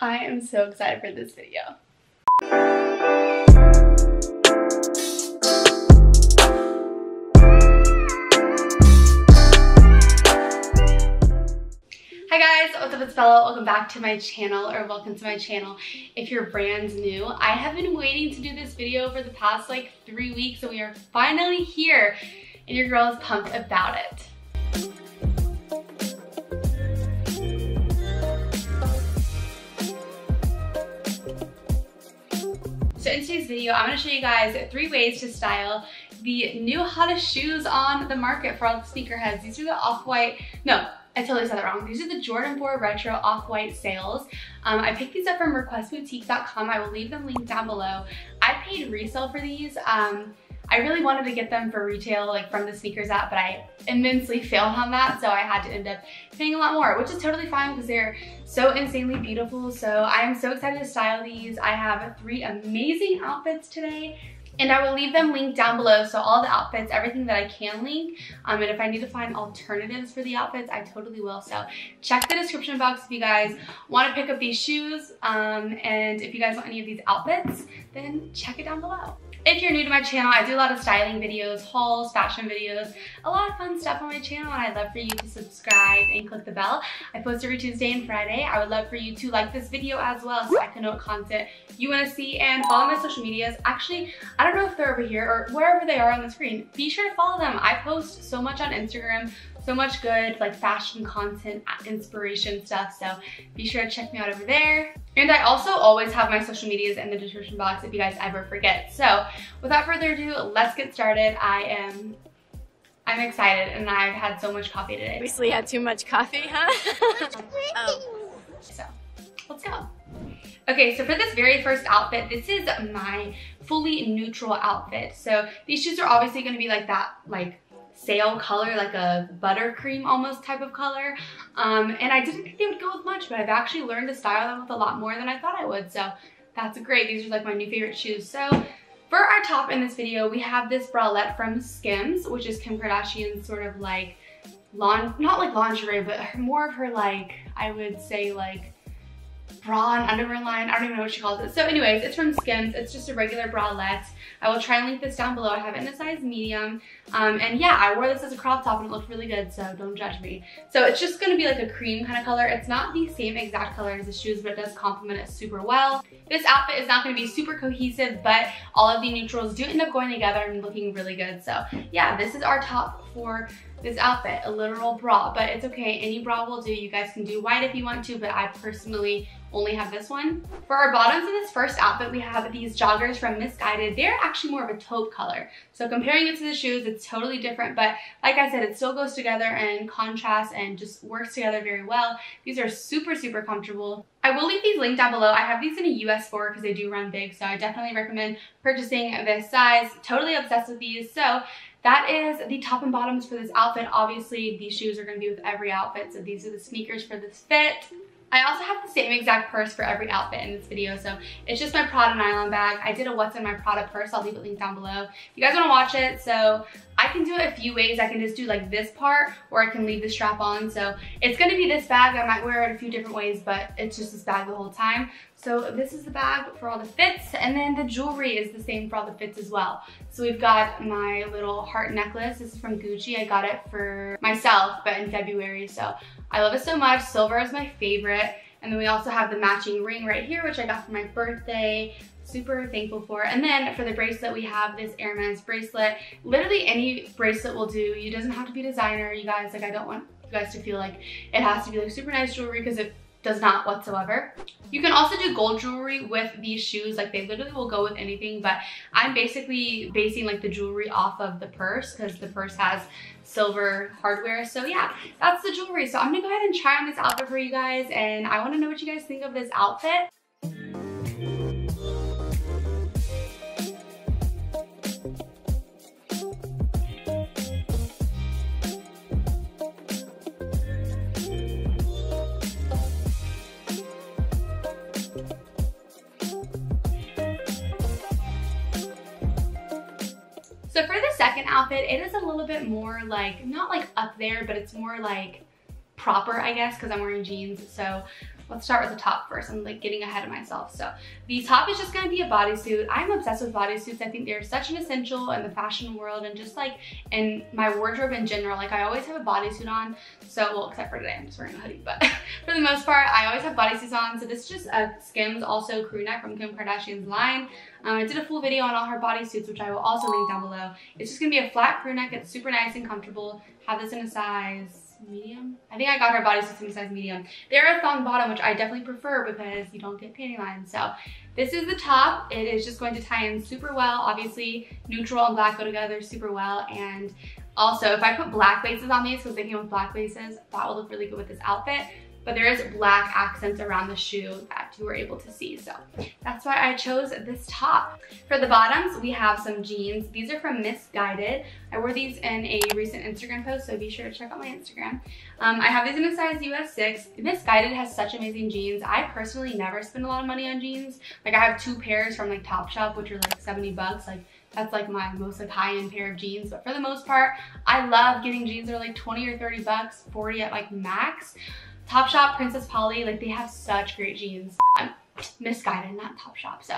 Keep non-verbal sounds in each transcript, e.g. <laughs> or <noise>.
I am so excited for this video. Hi guys, what's up, it's Bella. Welcome back to my channel, or welcome to my channel if you're brand new. I have been waiting to do this video for the past like three weeks, and we are finally here, and your girl is pumped about it. Video, I'm gonna show you guys three ways to style the new hottest shoes on the market for all the sneakerheads. These are the off-white, no, I totally said that wrong. These are the Jordan 4 Retro Off-White Sails. Um, I picked these up from requestboutique.com. I will leave them linked down below. I paid resale for these. Um, I really wanted to get them for retail, like from the SNKRS app, but I immensely <laughs> failed on that, so I had to end up paying a lot more, which is totally fine because they're so insanely beautiful. So I am so excited to style these. I have three amazing outfits today and I will leave them linked down below. So all the outfits, everything that I can link. Um, and if I need to find alternatives for the outfits, I totally will. So check the description box if you guys want to pick up these shoes. Um, and if you guys want any of these outfits, then check it down below. If you're new to my channel, I do a lot of styling videos, hauls, fashion videos, a lot of fun stuff on my channel and I'd love for you to subscribe and click the bell. I post every Tuesday and Friday. I would love for you to like this video as well so I can know what content you want to see and follow my social medias. Actually, I don't know if they're over here or wherever they are on the screen. Be sure to follow them. I post so much on Instagram, so much good like fashion content, inspiration stuff. So be sure to check me out over there. And I also always have my social medias in the description box if you guys ever forget. So without further ado, let's get started. I am I'm excited and I've had so much coffee today. Recently had too much coffee, huh? oh. <laughs> So let's go. Okay, so for this very first outfit, this is my fully neutral outfit. So these shoes are obviously gonna be like that, like sail color, like a buttercream almost type of color. Um, and I didn't think they would go with much, but I've actually learned to style them with a lot more than I thought I would. So that's great. These are like my new favorite shoes. So for our top in this video, we have this bralette from Skims, which is Kim Kardashian's sort of like, lawn, not like lingerie, but more of her like, I would say like bra and underwear line. I don't even know what she calls it. So anyways, it's from Skims. It's just a regular bralette. I will try and link this down below. I have it in a size medium. Um, and yeah, I wore this as a crop top and it looked really good, so don't judge me. So it's just gonna be like a cream kind of color. It's not the same exact color as the shoes, but it does complement it super well. This outfit is not gonna be super cohesive, but all of the neutrals do end up going together and looking really good. So yeah, this is our top for this outfit, a literal bra, but it's okay. Any bra will do. You guys can do white if you want to, but I personally only have this one. For our bottoms in this first outfit, we have these joggers from Missguided. They're actually more of a taupe color. So comparing it to the shoes, it's totally different, but like I said, it still goes together and contrasts and just works together very well. These are super, super comfortable. I will leave these linked down below. I have these in a US 4 because they do run big, so I definitely recommend purchasing this size. Totally obsessed with these. So that is the top and bottoms for this outfit. Obviously, these shoes are going to be with every outfit, so these are the sneakers for this fit. I also have the same exact purse for every outfit in this video, so it's just my Prada nylon bag. I did a what's in my Prada purse. I'll leave it linked down below. If you guys want to watch it, so I can do it a few ways. I can just do like this part, or I can leave the strap on. So it's to be this bag. I might wear it a few different ways, but it's just this bag the whole time. So this is the bag for all the fits, and then the jewelry is the same for all the fits as well. So we've got my little heart necklace. This is from Gucci. I got it for myself, but in February, so I love it so much. Silver is my favorite. And then we also have the matching ring right here, which I got for my birthday. Super thankful for. And then for the bracelet, we have this Hermes bracelet. Literally any bracelet will do. You doesn't have to be designer, you guys. Like I don't want you guys to feel like it has to be like super nice jewelry because it does not whatsoever. You can also do gold jewelry with these shoes. Like they literally will go with anything, but I'm basically basing like the jewelry off of the purse because the purse has silver hardware. So yeah, that's the jewelry. So I'm gonna go ahead and try on this outfit for you guys and I wanna know what you guys think of this outfit. Second outfit, it is a little bit more like, not like up there, but it's more like proper, I guess, because I'm wearing jeans. So let's start with the top first. I'm like getting ahead of myself. So the top is just gonna be a bodysuit. I'm obsessed with bodysuits. I think they're such an essential in the fashion world and just like in my wardrobe in general. Like I always have a bodysuit on. So, well, except for today, I'm just wearing a hoodie. But <laughs> for the most part, I always have bodysuits on. So this is just a Skims also crew neck from Kim Kardashian's line. Um, I did a full video on all her bodysuits, which I will also link down below. It's just gonna be a flat crew neck. It's super nice and comfortable. Have this in a size medium. I think I got her bodysuits in size medium. They're a thong bottom, which I definitely prefer because you don't get panty lines. So this is the top. It is just going to tie in super well. Obviously, neutral and black go together super well. And also, if I put black laces on these, because they came with black laces, that will look really good with this outfit but there is black accents around the shoe that you were able to see. So that's why I chose this top. For the bottoms, we have some jeans. These are from Missguided. I wore these in a recent Instagram post, so be sure to check out my Instagram. Um, I have these in a size US 6. Missguided has such amazing jeans. I personally never spend a lot of money on jeans. Like I have two pairs from like Topshop, which are like 70 bucks. Like that's like my most like high-end pair of jeans. But for the most part, I love getting jeans that are like 20 or 30 bucks, 40 at like max. Topshop, Princess Polly, like they have such great jeans. I'm Missguided, not Topshop. So,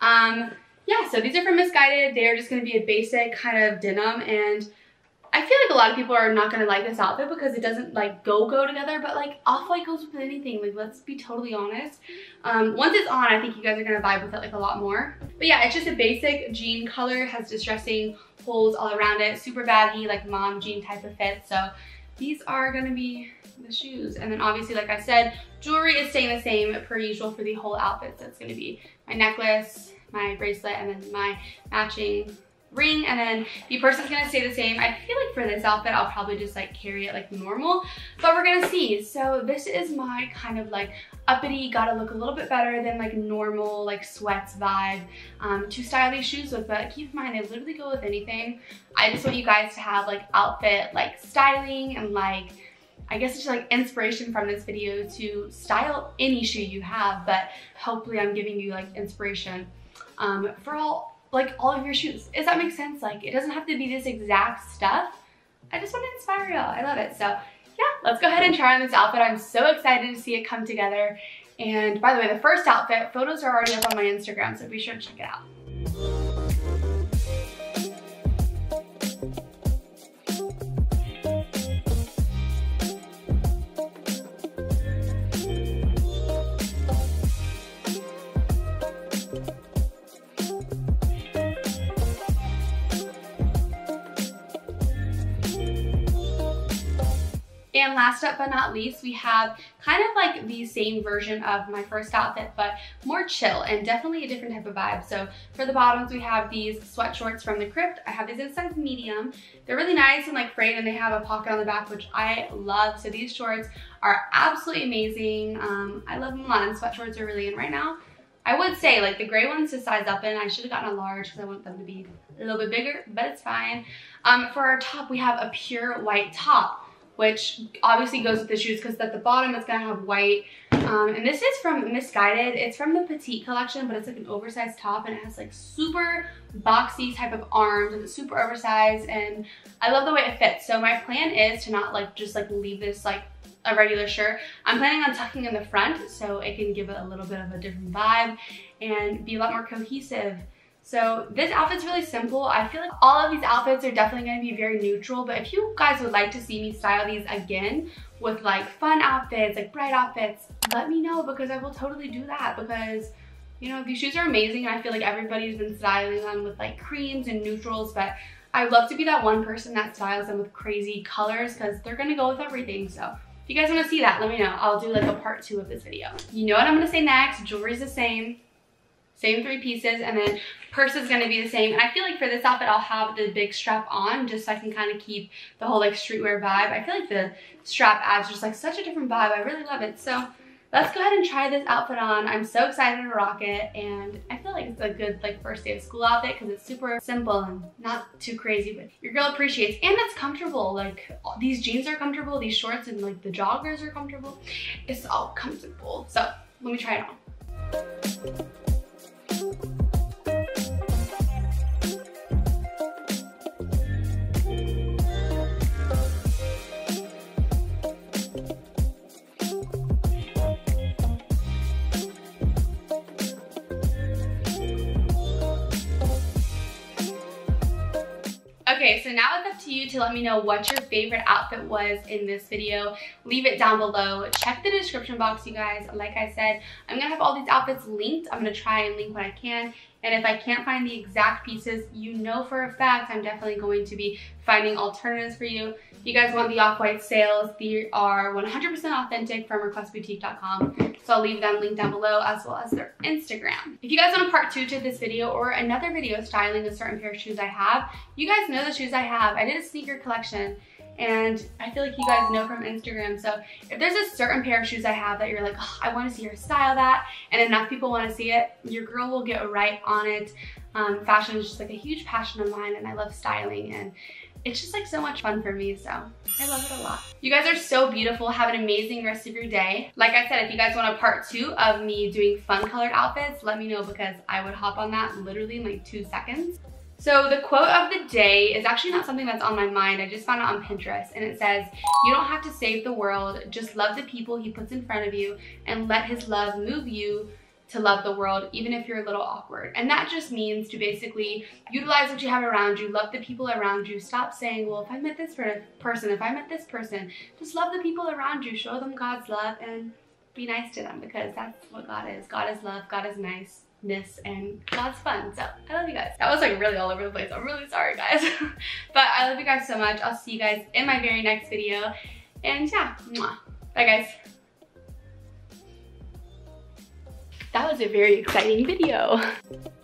um, yeah, so these are from Missguided. They're just gonna be a basic kind of denim and I feel like a lot of people are not gonna like this outfit because it doesn't like go go together, but like off-white goes with anything. Like let's be totally honest. Um, once it's on, I think you guys are gonna vibe with it like a lot more. But yeah, it's just a basic jean color, has distressing holes all around it, super baggy, like mom jean type of fit. So these are gonna be the shoes. And then obviously, like I said, jewelry is staying the same per usual for the whole outfit. So it's gonna be my necklace, my bracelet, and then my matching ring and then the purse is gonna stay the same. I feel like for this outfit, I'll probably just like carry it like normal, but we're gonna see. So this is my kind of like uppity, gotta look a little bit better than like normal like sweats vibe um, to style these shoes with, but keep in mind, they literally go with anything. I just want you guys to have like outfit like styling and like I guess it's like inspiration from this video to style any shoe you have, but hopefully I'm giving you like inspiration um, for all like all of your shoes. Does that make sense? Like it doesn't have to be this exact stuff. I just want to inspire y'all. I love it. So yeah, let's go ahead and try on this outfit. I'm so excited to see it come together. And by the way, the first outfit, photos are already up on my Instagram, so be sure to check it out. And last up but not least, we have kind of like the same version of my first outfit, but more chill and definitely a different type of vibe. So for the bottoms, we have these sweat shorts from The Crypt. I have these in size medium. They're really nice and like frayed and they have a pocket on the back, which I love. So these shorts are absolutely amazing. Um, I love them a lot and sweat shorts are really in right now. I would say like the gray ones to size up in, I should have gotten a large because I want them to be a little bit bigger, but it's fine. Um, for our top, we have a pure white top which obviously goes with the shoes because at the bottom it's gonna have white. Um, and this is from Missguided. It's from the Petite collection, but it's like an oversized top and it has like super boxy type of arms and it's super oversized and I love the way it fits. So my plan is to not like just like leave this like a regular shirt. I'm planning on tucking in the front so it can give it a little bit of a different vibe and be a lot more cohesive so this outfit's really simple. I feel like all of these outfits are definitely going to be very neutral, but if you guys would like to see me style these again with like fun outfits, like bright outfits, let me know because I will totally do that because you know, these shoes are amazing. And I feel like everybody's been styling them with like creams and neutrals, but I love to be that one person that styles them with crazy colors because they're gonna go with everything. So if you guys wanna see that, let me know. I'll do like a part two of this video. You know what I'm gonna say next, jewelry's the same. Same three pieces and then purse is gonna be the same. And I feel like for this outfit, I'll have the big strap on just so I can kind of keep the whole like streetwear vibe. I feel like the strap adds just like such a different vibe. I really love it. So let's go ahead and try this outfit on. I'm so excited to rock it and I feel like it's a good like first day of school outfit because it's super simple and not too crazy, but your girl appreciates and it's comfortable. Like these jeans are comfortable, these shorts and like the joggers are comfortable. It's all comfortable. So let me try it on. Okay, so now it's up to you to let me know what your favorite outfit was in this video. Leave it down below. Check the description box, you guys. Like I said, I'm gonna have all these outfits linked. I'm gonna try and link what I can. And if I can't find the exact pieces, you know for a fact I'm definitely going to be finding alternatives for you. If you guys want the off-white Sails, they are 100% authentic from requestboutique.com. So I'll leave them linked down below as well as their Instagram. If you guys want a part two to this video or another video styling a certain pair of shoes I have, you guys know the shoes I have. I did a sneaker collection and I feel like you guys know from Instagram. So if there's a certain pair of shoes I have that you're like, oh, I want to see her style that, and enough people want to see it, your girl will get right on it. Um, fashion is just like a huge passion of mine and I love styling and it's just like so much fun for me, so I love it a lot. You guys are so beautiful. Have an amazing rest of your day. Like I said, if you guys want a part two of me doing fun colored outfits, let me know because I would hop on that literally in like two seconds. So the quote of the day is actually not something that's on my mind. I just found it on Pinterest and it says, you don't have to save the world, just love the people he puts in front of you and let his love move you to love the world, even if you're a little awkward. And that just means to basically utilize what you have around you, love the people around you, stop saying, well, if I met this person, if I met this person, just love the people around you, show them God's love and be nice to them because that's what God is. God is love, God is nice and God's fun. So I love you guys. That was like really all over the place. I'm really sorry guys. <laughs> but I love you guys so much. I'll see you guys in my very next video. And yeah, mwah. bye guys. That was a very exciting video. <laughs>